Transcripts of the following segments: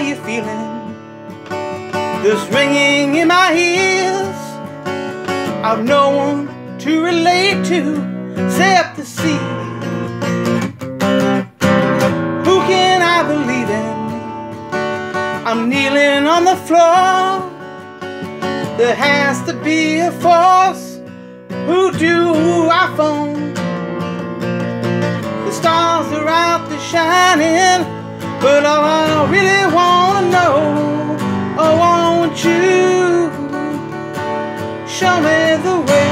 you're feeling. This ringing in my ears. I've no one to relate to except the sea. Who can I believe in? I'm kneeling on the floor. There has to be a force. Who do I phone? The stars are out, they're shining, but all I really wanna know, oh, I want you. Show me the way.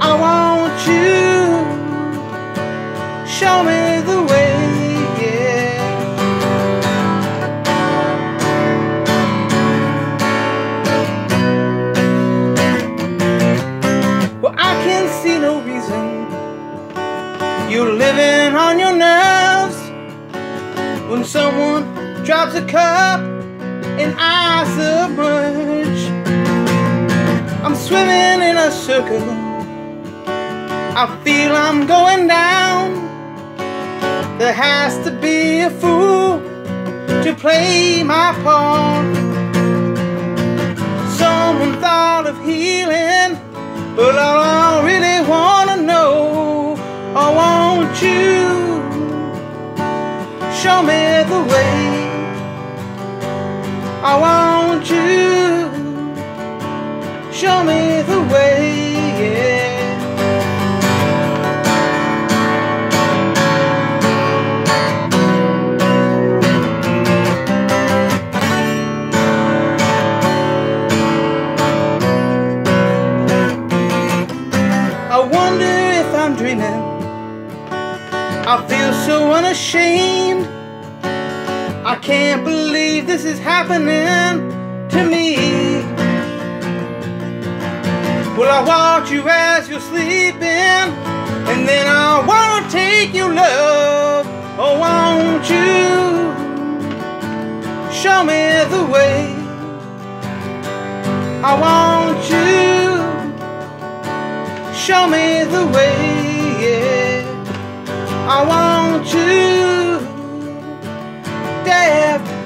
I want you. Show me the way, yeah. Well, I can see no reason you're living on your when someone drops a cup and I submerge. I'm swimming in a circle. I feel I'm going down. There has to be a fool to play my part. Someone thought of healing, but all Show me the way. I want you. Show me the way, yeah. I wonder if I'm dreaming. I feel so unashamed. I can't believe this is happening to me. Well, I watch you as you're sleeping, and then I wanna take your love. Oh, won't you show me the way? I want you show me the way, yeah. I want you, Dad.